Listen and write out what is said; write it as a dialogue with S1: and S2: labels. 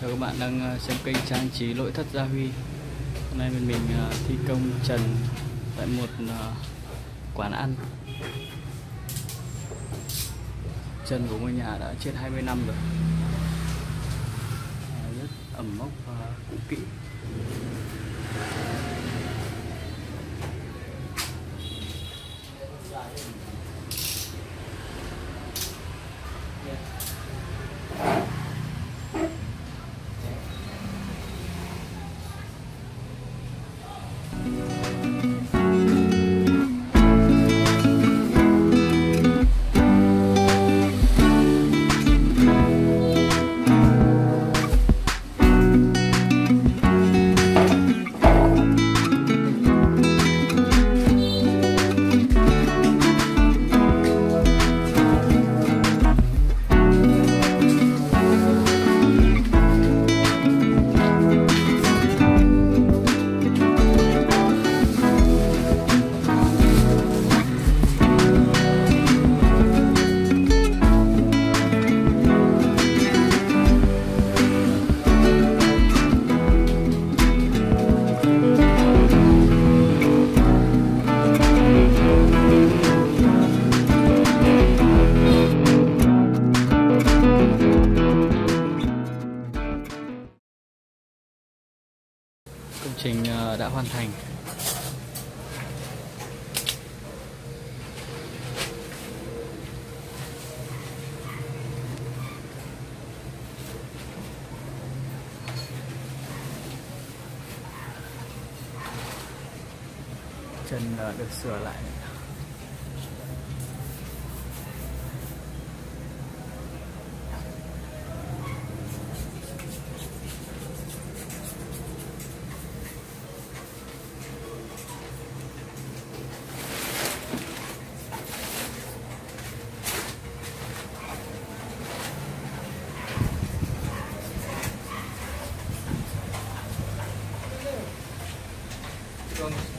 S1: Chào các bạn đang ờ, xem kênh trang trí nội thất Gia Huy. Hôm nay bên mình ờ, thi công trần tại một ờ, quán ăn. Trần của ngôi nhà đã chết 20 năm rồi. Rất ẩm mốc và cũ kỹ. Công trình ờ, đã hoàn thành. Chân ờ, được sửa lại.
S2: Jonas.